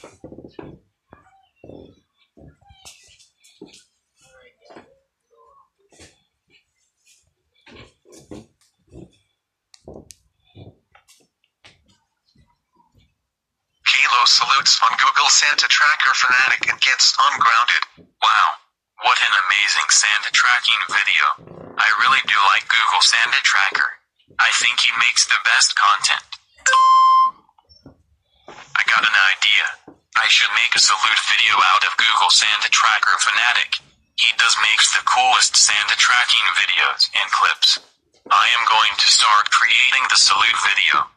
Caillou salutes on Google Santa Tracker Fanatic and gets ungrounded. Wow. What an amazing Santa tracking video. I really do like Google Santa Tracker. I think he makes the best content. I got an idea. I should make a salute video out of Google Santa Tracker Fanatic. He does makes the coolest Santa tracking videos and clips. I am going to start creating the salute video.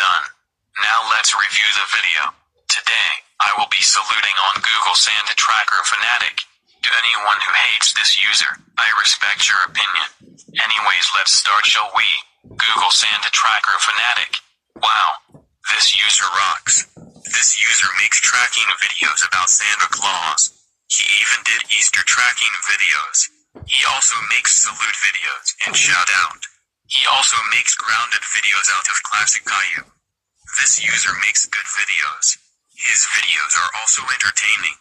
Done. Now let's review the video. Today, I will be saluting on Google Santa Tracker Fanatic. To anyone who hates this user, I respect your opinion. Anyways, let's start, shall we? Google Santa Tracker Fanatic. Wow. This user rocks. This user makes tracking videos about Santa Claus. He even did Easter tracking videos. He also makes salute videos and shout out. He also makes grounded videos out of classic Caillou. This user makes good videos. His videos are also entertaining.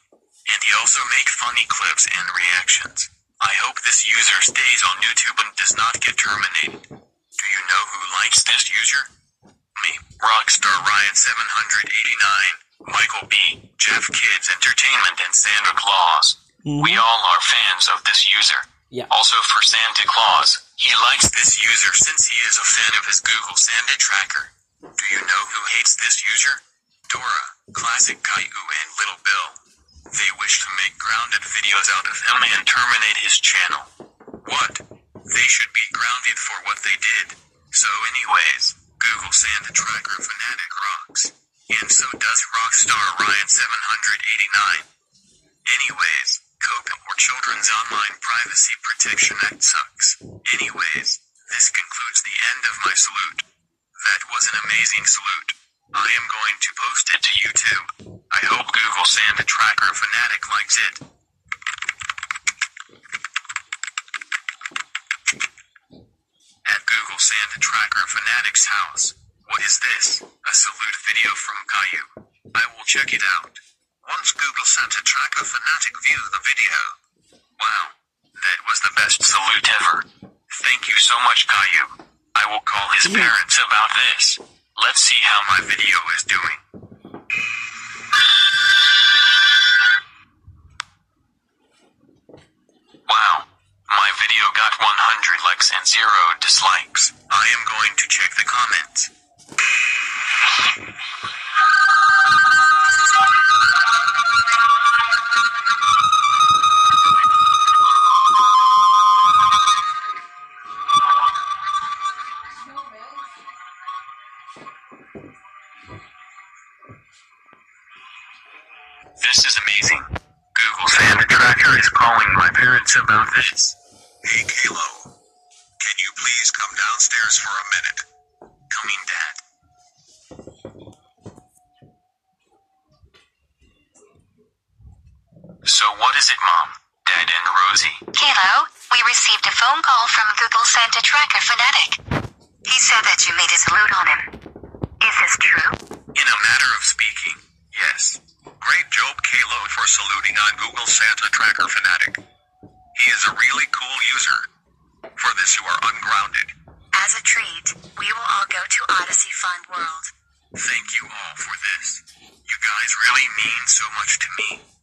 And he also make funny clips and reactions. I hope this user stays on YouTube and does not get terminated. Do you know who likes this user? Me, Rockstar Ryan 789, Michael B, Jeff Kids Entertainment and Santa Claus. Mm-hmm. We all are fans of this user. Yeah. Also for Santa Claus, he likes this user since he is a fan of his Google Santa tracker. Do you know who hates this user? Dora, Classic Caillou and Little Bill. They wish to make grounded videos out of him and terminate his channel. What? They should be grounded for what they did. So anyways, Google Santa Tracker Fanatic rocks. And so does Rockstar Ryan 789. Anyways, COPPA or Children's Online Privacy Protection Act sucks. Anyways, this concludes the end of my salute. That was an amazing salute. I am going to post it to YouTube. I hope Google Santa Tracker At Google Santa Tracker Fanatic's house. What is this? A salute video from Caillou. I will check it out. Once Google Santa Tracker Fanatic views the video. Wow. That was the best salute ever. Thank you so much, Caillou. I will call his Yeah. parents about this. Let's see how my video is doing. Likes and 0 dislikes. I am going to check the comments. This is amazing. Google Santa Tracker is calling my parents about this. Hey, Caillou. Please come downstairs for a minute? Coming, Dad. So what is it, Mom, Dad, and Rosie? Caillou, we received a phone call from Google Santa Tracker Fanatic. He said that you made a salute on him. Is this true? In a matter of speaking, yes. Great job, Caillou, for saluting on Google Santa Tracker Fanatic. He is a really cool user. For this, you are ungrounded. As a treat, we will all go to Odyssey Fun World. Thank you all for this. You guys really mean so much to me.